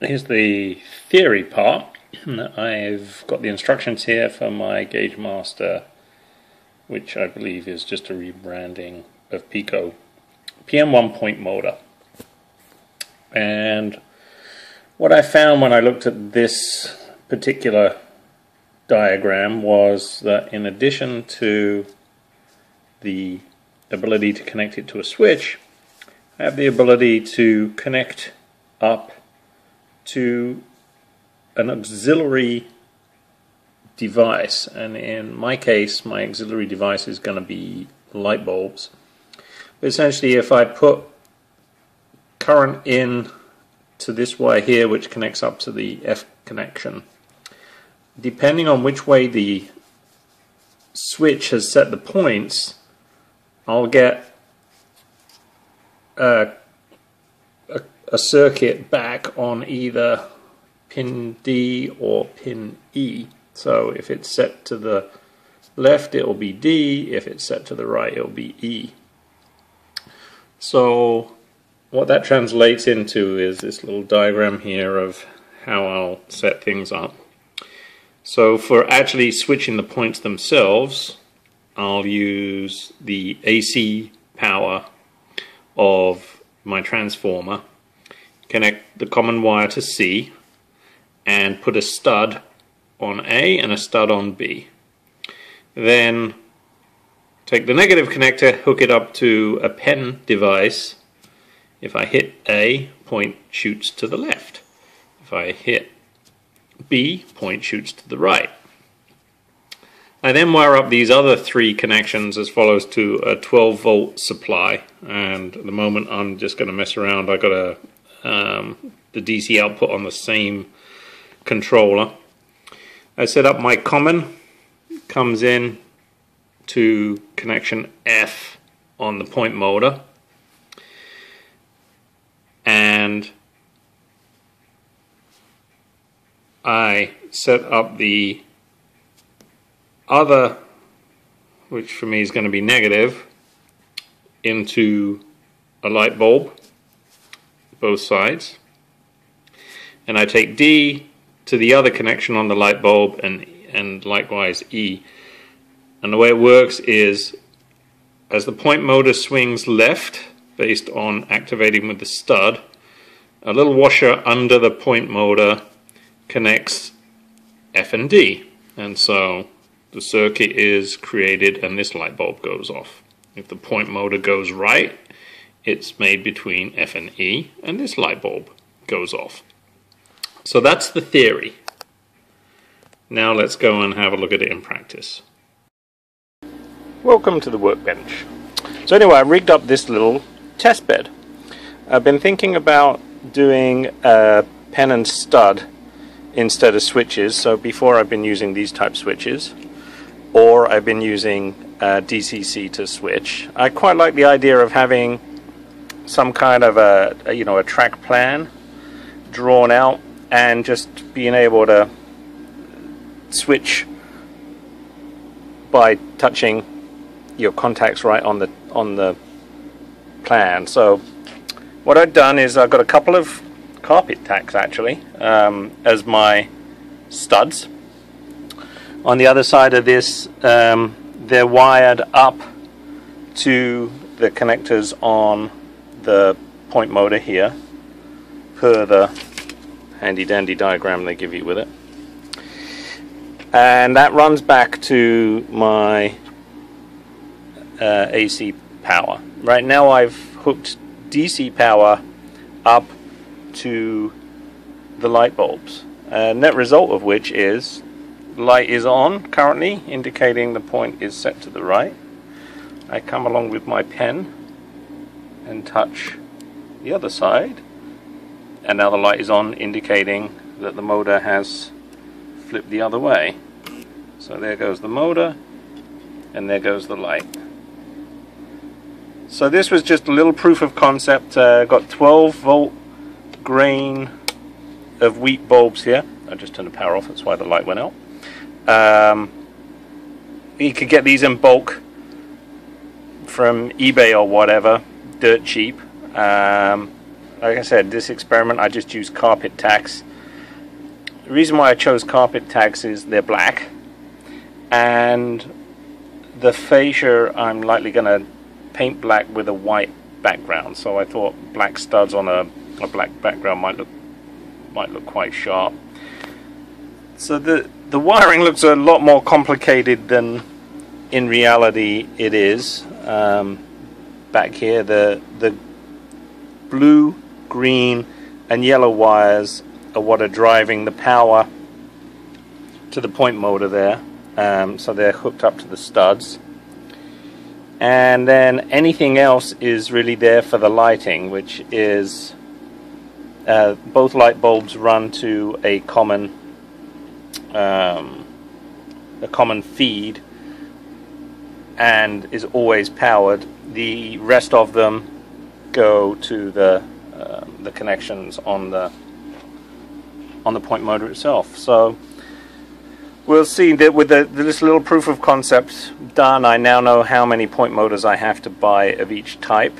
here's the theory part. I've got the instructions here for my Gaugemaster, which I believe is just a rebranding of Peco PM1 point motor. And what I found when I looked at this particular diagram was that in addition to the ability to connect it to a switch, I have the ability to connect up to an auxiliary device. And in my case my auxiliary device is going to be light bulbs. But essentially if I put current in to this wire here which connects up to the F connection depending on which way the switch has set the points I'll get a, a, a circuit back on either pin D or pin E. So if it's set to the left, it will be D. If it's set to the right, it will be E. So what that translates into is this little diagram here of how I'll set things up. So for actually switching the points themselves, I'll use the AC power of my transformer, connect the common wire to C, and put a stud on A and a stud on B. Then take the negative connector, hook it up to a pen device. If I hit A, point shoots to the left. If I hit B, point shoots to the right. I then wire up these other three connections as follows to a 12 volt supply and at the moment I'm just going to mess around I got a um, the DC output on the same controller. I set up my common, comes in to connection F on the point motor and I set up the other which for me is going to be negative into a light bulb both sides and I take D to the other connection on the light bulb and, and likewise E. And the way it works is as the point motor swings left based on activating with the stud, a little washer under the point motor connects F and D. And so the circuit is created and this light bulb goes off. If the point motor goes right, it's made between F and E and this light bulb goes off. So that's the theory. Now let's go and have a look at it in practice. Welcome to the workbench. So anyway, I rigged up this little test bed. I've been thinking about doing a pen and stud instead of switches. So before I've been using these type switches, or I've been using uh, DCC to switch. I quite like the idea of having some kind of a, a you know a track plan drawn out and just being able to switch by touching your contacts right on the on the plan. So what I've done is I've got a couple of carpet tacks actually um, as my studs. On the other side of this, um, they're wired up to the connectors on the point motor here per the handy dandy diagram they give you with it. And that runs back to my uh, AC power. Right now I've hooked DC power up to the light bulbs. Uh, net result of which is light is on currently indicating the point is set to the right. I come along with my pen and touch the other side. And now the light is on indicating that the motor has flipped the other way. So there goes the motor and there goes the light. So this was just a little proof of concept. Uh, got 12 volt grain of wheat bulbs here. I just turned the power off that's why the light went out. Um, you could get these in bulk from eBay or whatever dirt cheap um, like I said, this experiment I just used carpet tacks. The reason why I chose carpet tacks is they're black, and the fascia I'm likely going to paint black with a white background. So I thought black studs on a, a black background might look might look quite sharp. So the the wiring looks a lot more complicated than in reality it is. Um, back here, the the blue, green, and yellow wires are what are driving the power to the point motor there. Um, so they're hooked up to the studs. And then anything else is really there for the lighting, which is uh, both light bulbs run to a common um, a common feed and is always powered. The rest of them go to the uh, the connections on the on the point motor itself. So we'll see that with the, this little proof of concept done, I now know how many point motors I have to buy of each type.